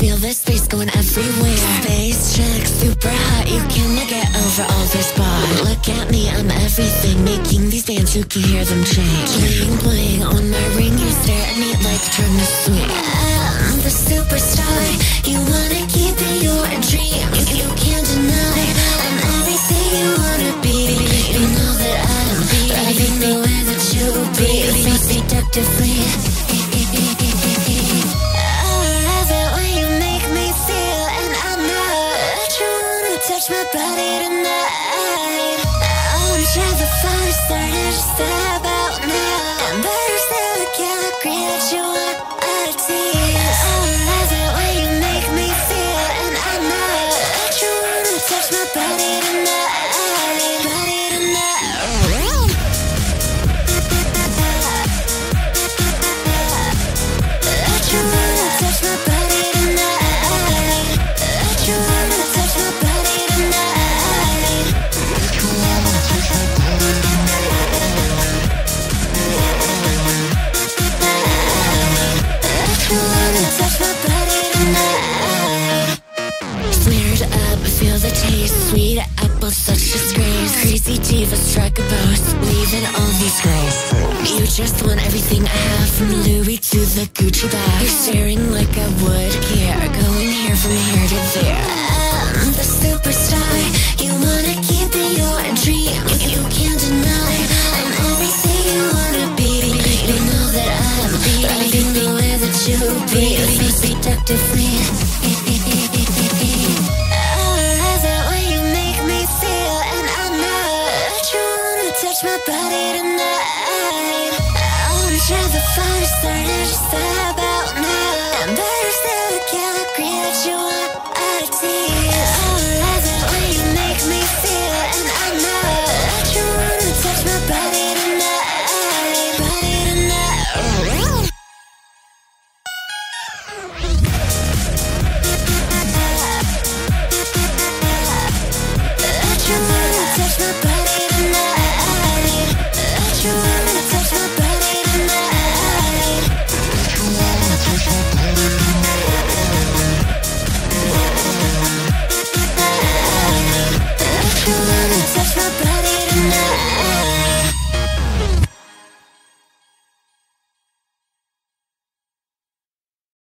feel the space going everywhere. Space check, super hot, you cannot get over all this bar. Look at me, I'm everything. Making these dance, you can hear them change. Bling, bling, on my ring, you stare at me like turn to swing. I'm the superstar, you wanna keep it your dream. If You can't deny, I'm everything you wanna be. You know that I'm everything the way that you be. Seductively. Tonight. I'm sure the fun is starting to step out now, better still, I can't agree that you. I when you make me feel, and I know that you wanna touch my. Body Sweet apple, such a disgrace. Crazy diva struck a pose, leaving all these girls. You just want everything I have, from Louis to the Gucci bag. You're staring like I would here, going here from here to there. I'm the superstar. You wanna keep it your dream. You, you can't deny. I'm everything you wanna be. You know that I'm driving the way that you be. Touch my body tonight. I'm starting to now, and better I can't